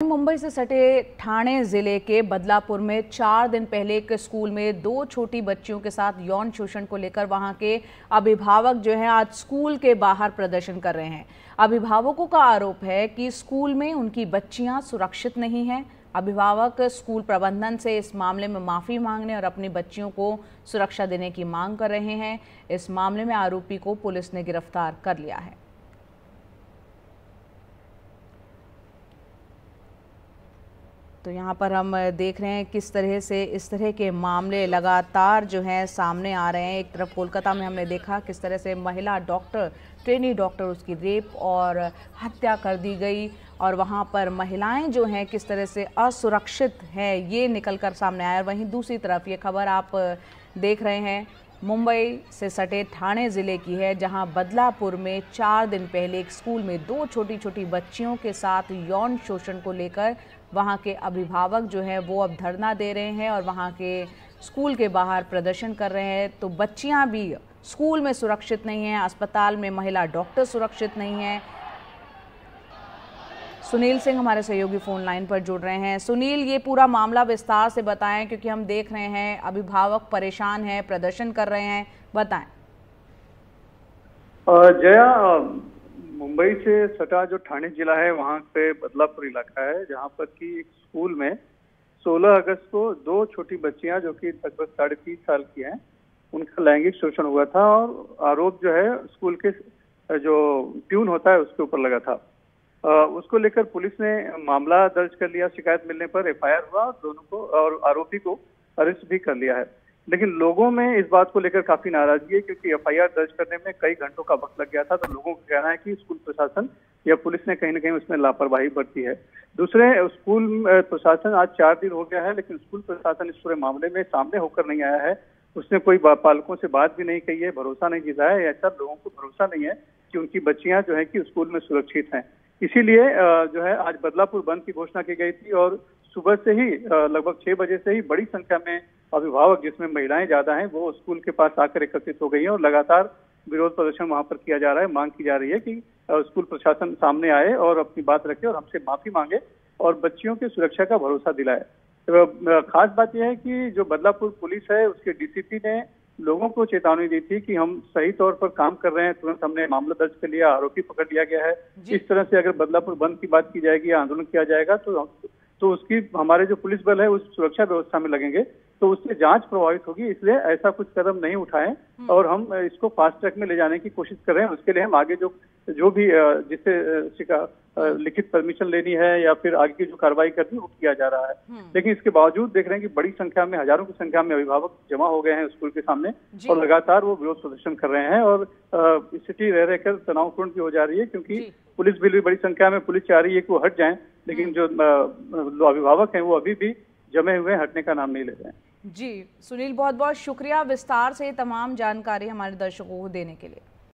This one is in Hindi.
मुंबई से सटे ठाणे ज़िले के बदलापुर में चार दिन पहले एक स्कूल में दो छोटी बच्चियों के साथ यौन शोषण को लेकर वहाँ के अभिभावक जो हैं आज स्कूल के बाहर प्रदर्शन कर रहे हैं। अभिभावकों का आरोप है कि स्कूल में उनकी बच्चियाँ सुरक्षित नहीं हैं। अभिभावक स्कूल प्रबंधन से इस मामले में माफ़ी मांगने और अपनी बच्चियों को सुरक्षा देने की मांग कर रहे हैं। इस मामले में आरोपी को पुलिस ने गिरफ़्तार कर लिया है। तो यहाँ पर हम देख रहे हैं किस तरह से, इस तरह के मामले लगातार जो हैं सामने आ रहे हैं। एक तरफ़ कोलकाता में हमने देखा किस तरह से महिला डॉक्टर, ट्रेनी डॉक्टर उसकी रेप और हत्या कर दी गई और वहाँ पर महिलाएँ जो हैं किस तरह से असुरक्षित हैं, ये निकल कर सामने आया। और वहीं दूसरी तरफ़ ये खबर आप देख रहे हैं। मुंबई से सटे ठाणे ज़िले की है, जहाँ बदलापुर में चार दिन पहले एक स्कूल में दो छोटी छोटी बच्चियों के साथ यौन शोषण को लेकर वहाँ के अभिभावक जो हैं वो अब धरना दे रहे हैं और वहाँ के स्कूल के बाहर प्रदर्शन कर रहे हैं। तो बच्चियाँ भी स्कूल में सुरक्षित नहीं हैं, अस्पताल में महिला डॉक्टर सुरक्षित नहीं हैं। सुनील सिंह हमारे सहयोगी फ़ोन लाइन पर जुड़ रहे हैं। सुनील, ये पूरा मामला विस्तार से बताएँ, क्योंकि हम देख रहे हैं, अभिभावक परेशान हैं, प्रदर्शन कर रहे हैं। बताएँ। जया, मुंबई से सटा जो ठाणे जिला है, वहाँ पे बदलापुर इलाका है, जहाँ पर कि एक स्कूल में 16 अगस्त को दो छोटी बच्चियाँ, जो कि लगभग साढ़े तीस साल की हैं, उनका लैंगिक शोषण हुआ था और आरोप जो है, स्कूल के, जो ट्यून होता है, उसके ऊपर लगा था। उसको लेकर पुलिस ने मामला दर्ज कर लिया, शिकायत मिलने पर एफआईआर हुआ, दोनों को, और आरोपी को अरेस्ट भी कर लिया है। लेकिन लोगों में इस बात को लेकर काफ़ी नाराज़गी है, क्योंकि एफआईआर दर्ज करने में कई घंटों का वक्त लग गया था तो लोगों का कहना है कि स्कूल प्रशासन या पुलिस ने कहीं ना कहीं उसमें लापरवाही बरती है। दूसरे, स्कूल प्रशासन आज चार दिन हो गया है, लेकिन स्कूल प्रशासन इस पूरे मामले में सामने होकर नहीं आया है। उसने कोई पालकों से बात भी नहीं कही है, भरोसा नहीं दिया है ऐसा लोगों को भरोसा नहीं है कि उनकी बच्चियाँ जो है कि स्कूल में सुरक्षित हैं। इसीलिए जो है, आज बदलापुर बंद की घोषणा की गई थी और सुबह से ही लगभग छह बजे से ही बड़ी संख्या में अभिभावक, जिसमें महिलाएँ ज़्यादा हैं, वो स्कूल के पास आकर एकत्रित हो गई हैं और लगातार विरोध प्रदर्शन वहाँ पर किया जा रहा है। मांग की जा रही है कि स्कूल प्रशासन सामने आए और अपनी बात रखे और हमसे माफ़ी मांगे और बच्चियों की सुरक्षा का भरोसा दिलाए। तो खास बात यह है कि जो बदलापुर पुलिस है, उसके डीसीपी ने लोगों को चेतावनी दी थी कि हम सही तौर पर काम कर रहे हैं तुरंत हमने मामला दर्ज कर लिया आरोपी पकड़ लिया गया है। इस तरह से अगर बदलापुर बंद की बात की जाएगी या आंदोलन किया जाएगा तो तो उसकी हमारे जो पुलिस बल है उस सुरक्षा व्यवस्था में लगेंगे। तो उससे जाँच प्रभावित होगी इसलिए ऐसा कुछ कदम नहीं उठाएँ हम्म। और हम इसको फास्ट ट्रैक में ले जाने की कोशिश कर। रहे हैं उसके लिए हम आगे जो जो भी जिससे लिखित परमिशन लेनी है या फिर आगे की जो कार्रवाई करनी है वो किया जा रहा है। हम्म। लेकिन इसके बावजूद देख रहे हैं कि बड़ी संख्या में हज़ारों की संख्या में अभिभावक जमा हो गए हैं स्कूल के सामने और लगातार वो विरोध प्रदर्शन कर रहे हैं और स्थिति रह रहकर तनावपूर्ण भी हो जा रही है क्योंकि पुलिस भी बड़ी संख्या में पुलिस चाह रही है कि वो हट जाए लेकिन जो अभिभावक हैं वो अभी भी जमे हुए हटने का नाम नहीं ले रहे हैं। जी, सुनील बहुत बहुत शुक्रिया विस्तार से तमाम जानकारी हमारे दर्शकों को देने के लिए।